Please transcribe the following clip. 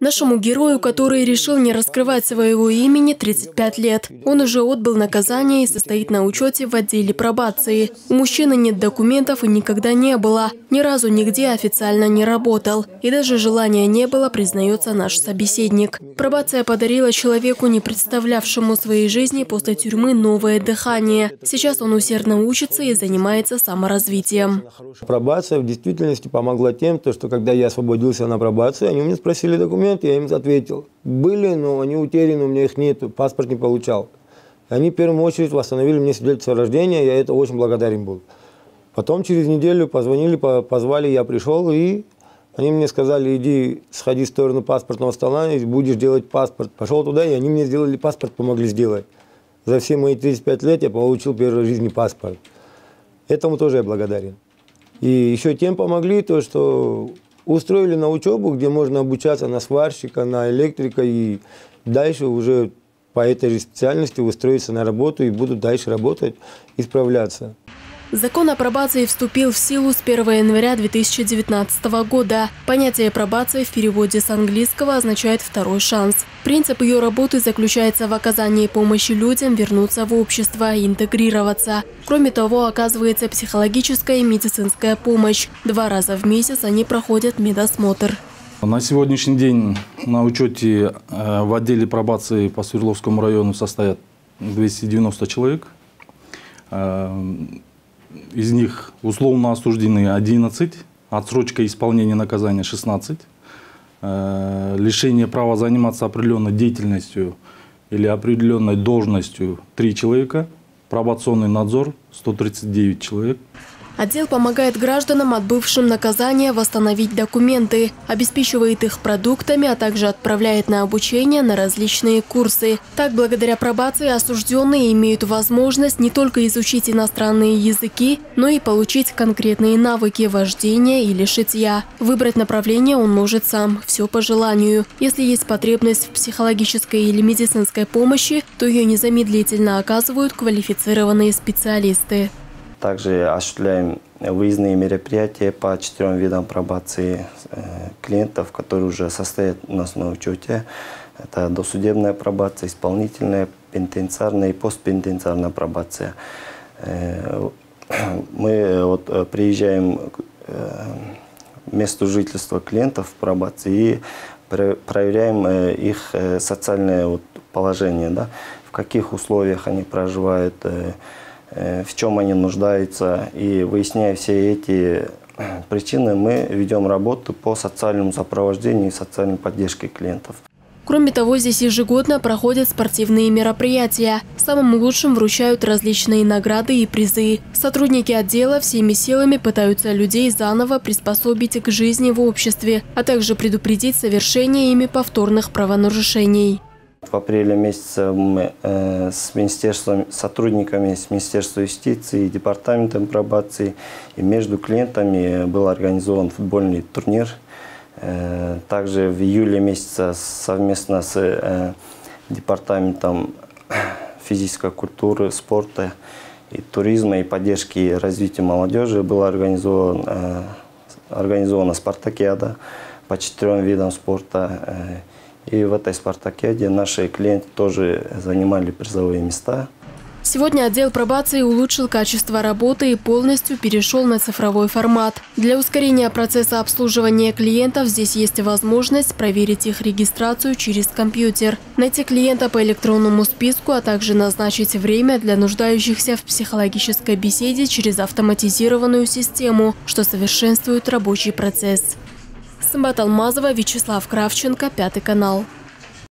Нашему герою, который решил не раскрывать своего имени, 35 лет. Он уже отбыл наказание и состоит на учете в отделе пробации. У мужчины нет документов и никогда не было. Ни разу нигде официально не работал. И даже желания не было, признается наш собеседник. Пробация подарила человеку, не представлявшему своей жизни после тюрьмы, новое дыхание. Сейчас он усердно учится и занимается саморазвитием. Пробация в действительности помогла тем, что когда я освободился на пробацию, они у меня спросили документы я им ответил. Были, но они утеряны, у меня их нет, паспорт не получал. Они в первую очередь восстановили мне свидетельство о рождении, я это очень благодарен был. Потом через неделю позвонили, позвали, я пришел, и они мне сказали, иди, сходи в сторону паспортного стола, и будешь делать паспорт. Пошел туда, и они мне сделали паспорт, помогли сделать. За все мои 35 лет я получил первый в жизни паспорт. Этому тоже я благодарен. И еще тем помогли, то, что устроили на учебу, где можно обучаться на сварщика, на электрика и дальше уже по этой же специальности устроиться на работу и будут дальше работать и справляться. Закон о пробации вступил в силу с 1 января 2019 года. Понятие пробации в переводе с английского означает «второй шанс». Принцип ее работы заключается в оказании помощи людям вернуться в общество и интегрироваться. Кроме того, оказывается психологическая и медицинская помощь. Два раза в месяц они проходят медосмотр. На сегодняшний день на учете э, в отделе пробации по Свердловскому району состоят 290 человек. Из них условно осуждены 11, отсрочка исполнения наказания 16, э, лишение права заниматься определенной деятельностью или определенной должностью 3 человека, пробационный надзор 139 человек. Отдел помогает гражданам, отбывшим наказание, восстановить документы, обеспечивает их продуктами, а также отправляет на обучение на различные курсы. Так, благодаря пробации осужденные имеют возможность не только изучить иностранные языки, но и получить конкретные навыки вождения или шитья. Выбрать направление он может сам, все по желанию. Если есть потребность в психологической или медицинской помощи, то ее незамедлительно оказывают квалифицированные специалисты. Также осуществляем выездные мероприятия по четырем видам пробации э, клиентов, которые уже состоят у нас на учете. Это досудебная пробация, исполнительная, пенитенциарная и постпенитенциарная пробация. Э, мы вот э, приезжаем к месту жительства клиентов в пробации и проверяем их социальное вот положение, да, в каких условиях они проживают, в чем они нуждаются. И выясняя все эти э, причины, мы ведем работу по социальному сопровождению и социальной поддержке клиентов. Кроме того, здесь ежегодно проходят спортивные мероприятия. Самым лучшим вручают различные награды и призы. Сотрудники отдела всеми силами пытаются людей заново приспособить к жизни в обществе, а также предупредить совершение ими повторных правонарушений. В апреле месяце мы э, с министерством, сотрудниками с Министерства юстиции, Департаментом пробации и между клиентами был организован футбольный турнир. Э, также в июле месяце совместно с э, Департаментом физической культуры, спорта и туризма и поддержки развития молодежи была организован, организована спартакиада по четырем видам спорта. И в этой спартакиаде наши клиенты тоже занимали призовые места. Сегодня отдел пробации улучшил качество работы и полностью перешел на цифровой формат. Для ускорения процесса обслуживания клиентов здесь есть возможность проверить их регистрацию через компьютер, найти клиента по электронному списку, а также назначить время для нуждающихся в психологической беседе через автоматизированную систему, что совершенствует рабочий процесс. Самбат Алмазова, Вячеслав Кравченко, Пятый канал.